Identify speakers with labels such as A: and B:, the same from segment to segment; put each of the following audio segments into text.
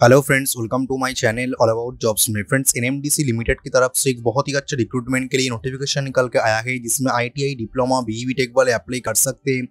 A: Hello friends welcome to my channel all about jobs में। Friends NMDC limited की तरफ़ से एक बहुत ही अच्छा रिक्रूटमेंट के लिए नोटिफिकेशन निकल के आया है, जिसमें आईटीआई डिप्लोमा बीई टेक वाले अप्लाई कर सकते हैं।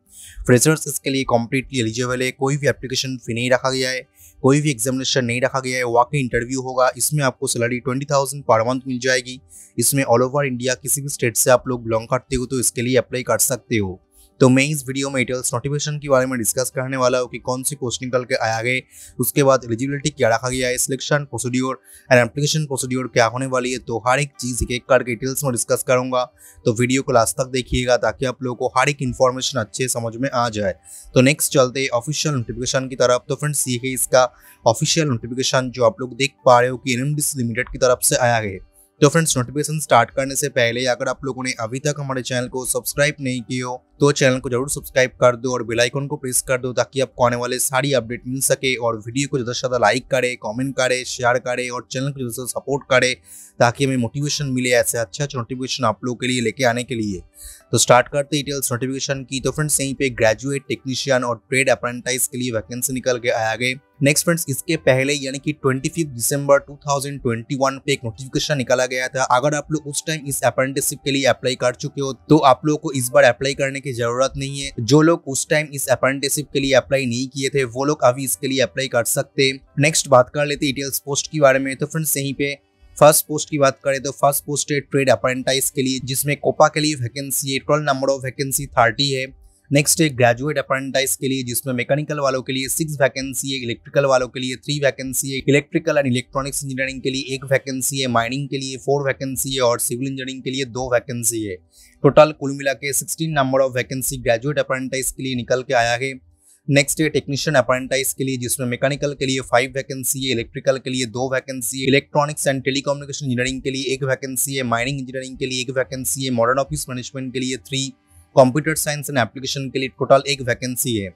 A: फ्रेशर्स इसके लिए कम्प्लीटली एलिजिबल है। कोई भी एप्लीकेशन फ़ी नहीं रखा गया है, कोई भी एग्जामिनेशन नहीं रखा गया है। वाकई इंटरव्यू होगा। इसमें आपको salary twenty thousand per month मिल जाएगी। इसमें ऑल ओवर इंडिया किसी भी स्टेट से आप लोग बिलोंग करते हो तो इसके लिए अप्लाई कर सकते हो। तो मैं इस वीडियो में डिटेल्स नोटिफिकेशन के बारे में डिस्कस करने वाला हूँ कि कौन सी पोस्ट निकल के आया गए। उसके बाद एलिजिबिलिटी क्या रखा गया है selection procedure and application procedure क्या होने वाली है तो हर एक चीज़ एक एक करके डिटेल्स में डिस्कस करूँगा। तो वीडियो को लास्ट तक देखिएगा ताकि आप लोगों को हर एक इन्फॉर्मेशन अच्छे समझ में आ जाए। तो नेक्स्ट चलते ऑफिशियल नोटिफिकेशन की तरफ़। तो फ्रेंड्स ये है इसका ऑफिशियल नोटिफिकेशन जो आप लोग देख पा रहे हो कि एन लिमिटेड की तरफ़ से आया है। तो फ्रेंड्स नोटिफिकेशन स्टार्ट करने से पहले अगर आप लोगों ने अभी तक हमारे चैनल को सब्सक्राइब नहीं किया हो तो चैनल को ज़रूर सब्सक्राइब कर दो और बेल आइकन को प्रेस कर दो ताकि आपको आने वाले सारी अपडेट मिल सके और वीडियो को ज़्यादा से ज़्यादा लाइक करे कमेंट करे शेयर करे और चैनल को ज़्यादा सपोर्ट करे ताकि हमें मोटिवेशन मिले ऐसे अच्छे अच्छे नोटिफिकेशन आप लोगों के लिए लेके आने के लिए। तो स्टार्ट करते डिटेल्स नोटिफिकेशन की। तो फ्रेंड्स यहीं पे ग्रेजुएट टेक्नीशियन और ट्रेड अप्रेंटाइज के लिए वैकेंसी निकल के आया गए नेक्स्ट फ्रेंड्स इसके पहले यानी कि ट्वेंटी दिसंबर 2021 पे एक नोटिफिकेशन निकाला गया था। अगर आप लोग उस टाइम इस अप्रेंटिसशिप के लिए अप्लाई कर चुके हो तो आप लोगों को इस बार अप्लाई करने की ज़रूरत नहीं है। जो लोग उस टाइम इस अप्रेंटिसशिप के लिए अप्लाई नहीं किए थे, वो लोग अभी इसके लिए अप्लाई कर सकते नेक्स्ट बात कर लेते डिटेल्स पोस्ट के बारे में। तो फ्रेंड्स यहीं पे फ़र्स्ट पोस्ट की बात करें तो फ़र्स्ट पोस्ट है ट्रेड अप्रेंटाइज के लिए, जिसमें कोपा के लिए वैकेंसी है twelve number of vacancy thirty है। नेक्स्ट है ग्रेजुएट अप्रेंटाइज के लिए, जिसमें मैकेनिकल वालों के लिए सिक्स वैकेंसी है इलेक्ट्रिकल वालों के लिए थ्री वैकेंसी है इलेक्ट्रिकल एंड इलेक्ट्रॉनिक्स इंजीनियरिंग के लिए एक वैकेंसी है माइनिंग के लिए फोर वैकेंसी है और सिविल इंजीनियरिंग के लिए दो वैकेंसी है। टोटल कुल मिला के sixteen number of vacancy graduate apprentice के लिए निकल के आया है। नेक्स्ट है टेक्नीशियन अप्रेंटाइज के लिए, जिसमें मैकेनिकल के लिए फाइव वैकेंसी है इलेक्ट्रिकल के लिए दो वैकेंसी है इलेक्ट्रॉनिक्स एंड टेलीकम्युनिकेशन इंजीनियरिंग के लिए एक वैकेंसी है माइनिंग इंजीनियरिंग के लिए एक वैकेंसी है मॉडर्न ऑफ़िस मैनेजमेंट के लिए three computer science and application के लिए टोटल एक वैकेंसी है।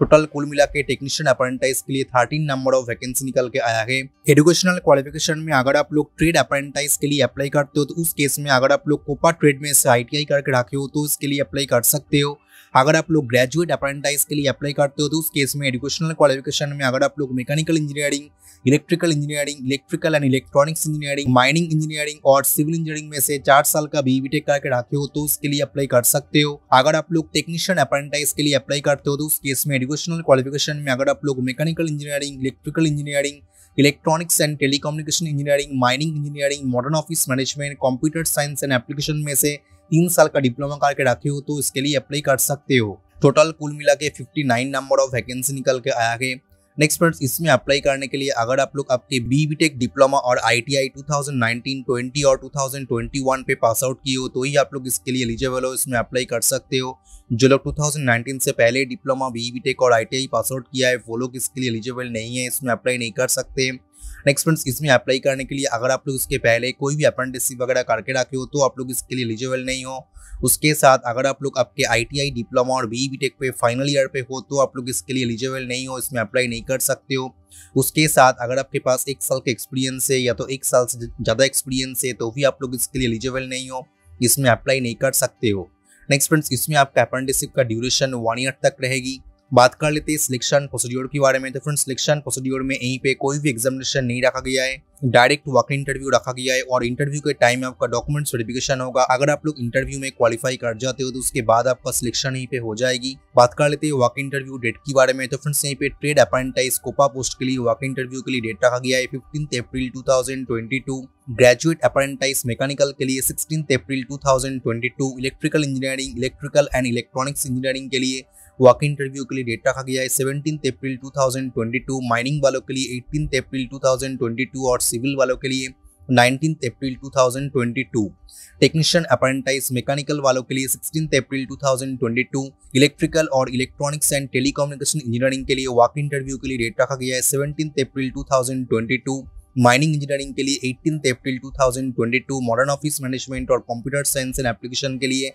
A: टोटल कुल मिला के टेक्नीशियन अप्रेंटाइज के लिए थर्टीन नंबर ऑफ़ वैकेंसी निकल के आया है। एजुकेशनल क्वालिफिकेशन में अगर आप लोग ट्रेड अप्रेंटाइज के लिए अप्लाई करते हो तो उस केस में अगर आप लोग कोपा ट्रेड में से आईटीआई करके रखे हो तो उसके लिए अप्लाई कर सकते हो। अगर आप लोग ग्रेजुएट अप्रेंटाइज के लिए अप्लाई करते हो तो उस केस में एजुकेशनल क्वालिफिकेशन में अगर आप लोग mechanical engineering electrical engineering electrical and electronics engineering mining engineering और सिविल इंजीनियरिंग में से चार साल का बी टेक करके रखे हो तो उसके लिए अप्लाई कर सकते हो। अगर आप लोग टेक्नीशियन अप्रेंटाइज के लिए अप्लाई करते हो तो उस केस में एजुकेशनल क्वालिफिकेशन में अगर आप लोग mechanical engineering electrical engineering electronics and telecommunication engineering mining engineering modern office management computer science and application में से तीन साल का डिप्लोमा करके रखे हो तो इसके लिए अप्लाई कर सकते हो। टोटल कुल मिला के 59 नंबर ऑफ़ वैकेंसी निकल के आया है। नेक्स्ट फ्रेंड्स इसमें अप्लाई करने के लिए अगर आप लोग आपके बी बी टेक डिप्लोमा और I T I two thousand nineteen twenty और टू थाउज़ेंड ट्वेंटी वन पे पास आउट किए हो तो ही आप लोग इसके लिए एलिजिबल हो, इसमें अप्लाई कर सकते हो। जो लोग 2019 से पहले डिप्लोमा बी बी टेक और I T I pass out किया है, वो लोग इसके लिए एलिजिबल नहीं है, इसमें अप्लाई नहीं कर सकते। नेक्स्ट फ्रेंड्स इसमें अप्लाई करने के लिए अगर आप लोग इसके पहले कोई भी अप्रेंटिसशिप वगैरह करके रखे हो तो आप लोग इसके लिए एलिजिबल नहीं हो। उसके साथ अगर आप लोग आपके आईटीआई डिप्लोमा और बी टेक पे फाइनल ईयर पे हो तो आप लोग इसके लिए एलिजिबल नहीं हो, इसमें अप्लाई नहीं कर सकते हो। उसके साथ अगर आपके पास एक साल का एक्सपीरियंस है या तो एक साल से ज़्यादा एक्सपीरियंस है तो भी आप लोग इसके लिए एलिजिबल नहीं हो, इसमें अप्लाई नहीं कर सकते हो। नेक्स्ट फ्रेंड्स इसमें आपका अप्रेंटिसशिप का ड्यूरेशन वन ईयर तक रहेगी। बात कर लेते हैं सिलेक्शन प्रोसीड्योर के बारे में। तो फ्रेंड सिलेक्शन प्रोसीड्योर में यहीं पे कोई भी एग्जामिनेशन नहीं रखा गया है। डायरेक्ट वॉक इंटरव्यू रखा गया है और इंटरव्यू के टाइम में आपका डॉक्यूमेंट वेरिफिकेशन होगा। अगर आप लोग इंटरव्यू में क्वालिफाई कर जाते हो तो उसके बाद आपका सिलेक्शन यहीं पे हो जाएगी। बात कर लेते हैं वॉक इंटरव्यू डेट के बारे में। तो फ्रेंड्स यहीं पे ट्रेड अप्रेंटाइज कोपा पोस्ट के लिए वॉक इंटरव्यू के लिए डेट रखा गया है fifteen April to graduate apprentice mechanical के लिए sixteen April to electrical engineering electrical and electronics engineering के लिए वॉक इंटरव्यू के लिए डेट रखा गया है सेवनटीन अप्रैल 2022 माइनिंग वालों के लिए एटीन अप्रैल 2022 और सिविल वालों के लिए nineteen April 2022 technician apprentice mechanical वालों के लिए सिक्सटीन अप्रैल 2022 इलेक्ट्रिकल और इलेक्ट्रॉनिक्स एंड टेलीकम्युनिकेशन इंजीनियरिंग के लिए वॉक इंटरव्यू के लिए डेट रखा गया है सेवनटीन अप्रैल 2022 माइनिंग इंजीनियरिंग के लिए eighteen April 2022 modern office management और कंप्यूटर साइंस एंड एप्लीकेशन के लिए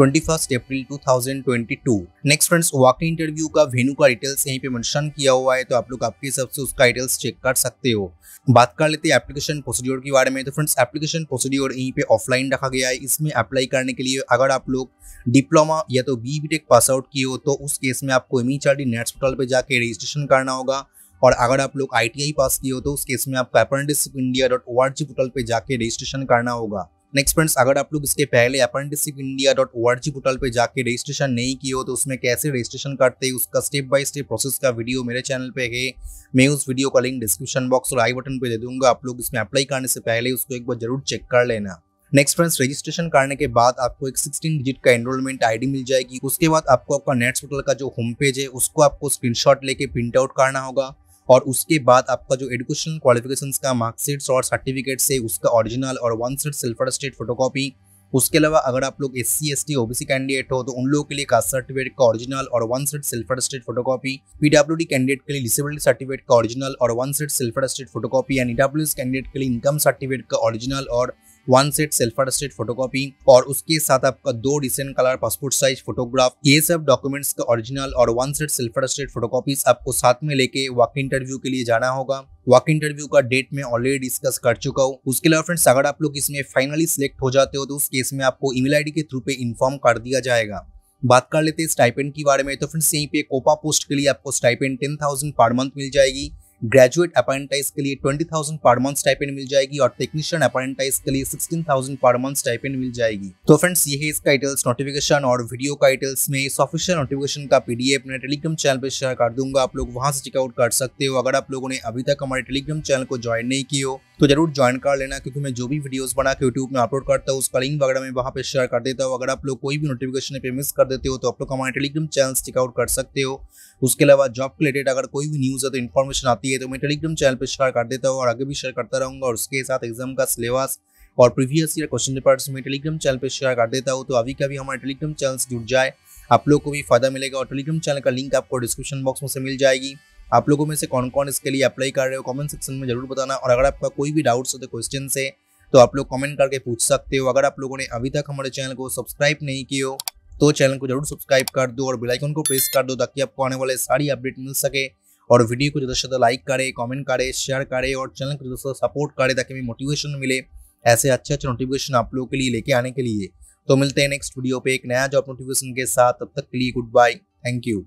A: twenty first April two thousand twenty two. Next friends walk interview का वेन्यू का डिटेल्स यहीं पे मेंशन किया हुआ है तो आप लोग आपके हिसाब से उसका डिटेल्स चेक कर सकते हो। बात कर लेते हैं एप्लीकेशन प्रोसीड्योर के बारे में तो फ्रेंड्स एप्लीकेशन प्रोसीड्योर यहीं पे ऑफलाइन रखा गया है। इसमें अप्लाई करने के लिए अगर आप लोग डिप्लोमा या तो बी टेक पास आउट किए हो तो उस केस में आपको एम ई पोर्टल पर जाके रजिस्ट्रेशन करना होगा। और अगर आप लोग आईटीआई पास किए हो तो उस केस में आपको apprenticeship India dot O R G portal पर जाके रजिस्ट्रेशन करना होगा। नेक्स्ट फ्रेंड्स अगर आप लोग इसके पहले apprenticeship India dot O portal पर जाके रजिस्ट्रेशन नहीं किए हो तो उसमें कैसे रजिस्ट्रेशन करते हैं, उसका स्टेप बाय स्टेप प्रोसेस का वीडियो मेरे चैनल पे है। मैं उस वीडियो का लिंक डिस्क्रिप्शन बॉक्स और आई बटन पे दे दूँगा। आप लोग इसमें अप्लाई करने से पहले उसको एक बार ज़रूर चेक कर लेना। नेक्स्ट फ्रेंड्स रजिस्ट्रेशन करने के बाद आपको एक 16 डिजिट का एनरोलमेंट आईडी मिल जाएगी। उसके बाद आपको आपका नेट्स पोर्टल का जो होम पेज है, उसको आपको स्क्रीनशॉट लेके प्रिंट आउट करना होगा। और उसके बाद आपका जो एजुकेशन क्वालिफिकेशन का मार्कशीट्स और सर्टिफिकेट है उसका ओरिजिनल और one set self attested photocopy उसके अलावा अगर आप लोग S C S T OBC candidate हो तो उन लोगों के लिए कास्ट सर्टिफिकेट का ओरिजिनल और one set self attested photocopy PWD candidate के लिए डिसेबिलिटी सर्टिफिकेट का ओरिजिनल और one set self attested photocopy and EW candidate के लिए इनकम सर्टिफिकेट का ओरिजिनल और one set self attested photocopy और उसके साथ आपका दो decent colour passport size photograph ये सब डॉक्यूमेंट्स का ओरिजिनल और one set self attested photocopies आपको साथ में लेके वॉक इंटरव्यू के लिए जाना होगा। वॉक इंटरव्यू का डेट में ऑलरेडी डिस्कस कर चुका हूँ। उसके अलावा फ्रेंड्स अगर आप लोग इसमें फाइनली सिलेक्ट हो जाते हो तो उस केस में आपको ईमेल आईडी के थ्रू पे इन्फॉर्म कर दिया जाएगा। बात कर लेते हैं स्टाइपेंड के बारे में तो फ्रेंड्स यहीं पे कोपा पोस्ट के लिए आपको stipend ten thousand per month मिल जाएगी। ग्रेजुएट अपेंटाइज के लिए twenty thousand per month stipend मिल जाएगी और टेक्नीशियन अपेंटाइज के लिए sixteen thousand per month stipend मिल जाएगी। तो फ्रेंड्स, ये है इसका डिटेल्स नोटिफिकेशन और वीडियो का डिटेल्स में इस ऑफिशियल नोटिफिकेशन का पीडीएफ मैं टेलीग्राम चैनल पर शेयर कर दूँगा। आप लोग वहाँ से चेकआउट कर सकते हो। अगर आप लोगों ने अभी तक हमारे टेलीग्राम चैनल को ज्वाइन नहीं किया हो तो ज़रूर ज्वाइन कर लेना, क्योंकि मैं जो भी वीडियोस बना के यूट्यूब में अपलोड करता हूँ, उसका लिंक वगैरह मैं वहाँ पे शेयर कर देता हूँ। अगर आप लोग कोई भी नोटिफिकेशन पे मिस कर देते हो तो आप लोग हमारे टेलीग्राम चैनल चेकआउट कर सकते हो। उसके अलावा जॉब रिलेटेड अगर कोई भी न्यूज़ है तो इन्फॉर्मेशन आती है तो मैं टेलीग्राम चैनल पर शेयर कर देता हूँ और आगे भी शेयर करता रहूँगा और उसके साथ एग्ज़ाम का सिलेबस और प्रीवियस ईयर क्वेश्चन पेपर्स में टेलीग्राम चैनल पर शेयर कर देता हूँ तो अभी का भी हमारे टेलीग्राम चैनल जुड़ जाए, आप लोग को भी फ़ायदा मिलेगा और टेलीग्राम चैनल का लिंक आपको डिस्क्रिप्शन बॉक्स में से मिल जाएगी। आप लोगों में से कौन कौन इसके लिए अप्लाई कर रहे हो कमेंट सेक्शन में ज़रूर बताना और अगर आपका कोई भी डाउट्स होते क्वेश्चन से तो आप लोग कमेंट करके पूछ सकते हो। अगर आप लोगों ने अभी तक हमारे चैनल को सब्सक्राइब नहीं किया हो तो चैनल को ज़रूर सब्सक्राइब कर दो और बेलाइकन को प्रेस कर दो ताकि आपको आने वाले सारी अपडेट मिल सके। और वीडियो को ज़्यादा से ज़्यादा लाइक करे कमेंट करे शेयर करे और चैनल को ज़्यादा से सपोर्ट करे ताकि हमें मोटिवेशन मिले, ऐसे अच्छे अच्छे नोटिफिकेशन आप लोगों के लिए लेके आने के लिए। तो मिलते हैं नेक्स्ट वीडियो पे एक नया जॉब नोटिफिकेशन के साथ। तब तक के लिए गुड बाय थैंक यू